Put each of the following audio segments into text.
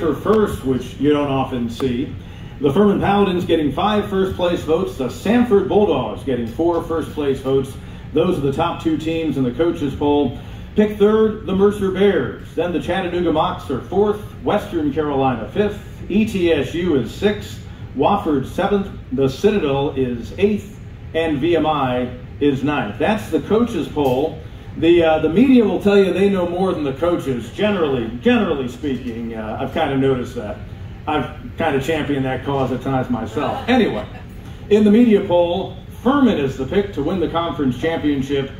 first, which you don't often see. The Furman Paladins getting five first place votes. The Samford Bulldogs getting four first place votes. Those are the top two teams in the coaches poll. Pick third, the Mercer Bears. Then the Chattanooga Mocs are fourth. Western Carolina fifth. ETSU is sixth. Wofford seventh. The Citadel is eighth. And VMI is ninth. That's the coaches poll. The, uh, the media will tell you they know more than the coaches, generally, generally speaking. Uh, I've kind of noticed that. I've kind of championed that cause at times myself. Anyway, in the media poll, Furman is the pick to win the conference championship.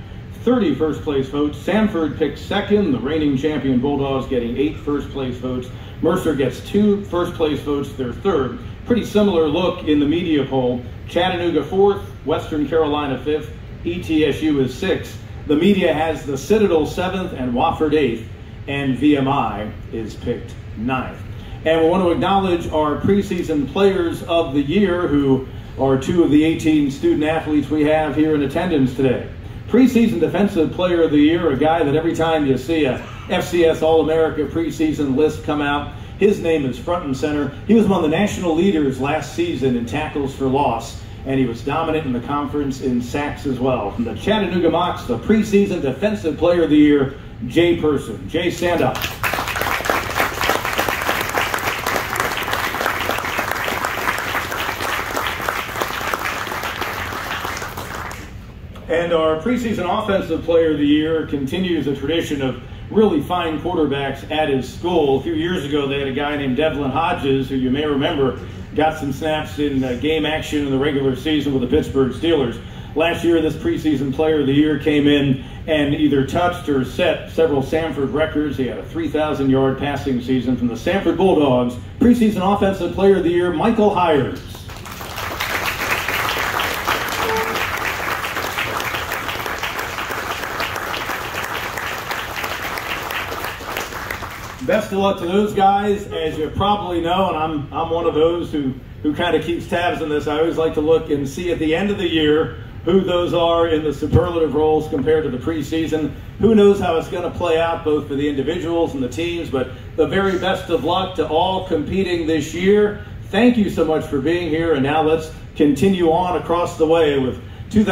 30 first place votes. Samford picks second. The reigning champion Bulldogs getting eight first place votes. Mercer gets two first place votes. They're third. Pretty similar look in the media poll. Chattanooga fourth. Western Carolina fifth. ETSU is sixth. The media has the Citadel seventh and Wofford eighth, and VMI is picked ninth. And we want to acknowledge our preseason players of the year, who are two of the 18 student athletes we have here in attendance today. Preseason Defensive Player of the Year, a guy that every time you see a FCS All America preseason list come out, his name is front and center. He was one of the national leaders last season in tackles for loss and he was dominant in the conference in sacks as well. From the Chattanooga Mocs, the preseason Defensive Player of the Year, Jay Person. Jay, stand up. And our preseason Offensive Player of the Year continues a tradition of really fine quarterbacks at his school. A few years ago, they had a guy named Devlin Hodges, who you may remember got some snaps in uh, game action in the regular season with the Pittsburgh Steelers. Last year, this preseason player of the year came in and either touched or set several Samford records. He had a 3,000 yard passing season from the Samford Bulldogs. Preseason offensive player of the year, Michael Hiers. Best of luck to those guys. As you probably know, and I'm, I'm one of those who, who kind of keeps tabs on this, I always like to look and see at the end of the year who those are in the superlative roles compared to the preseason. Who knows how it's going to play out both for the individuals and the teams, but the very best of luck to all competing this year. Thank you so much for being here, and now let's continue on across the way with 2000.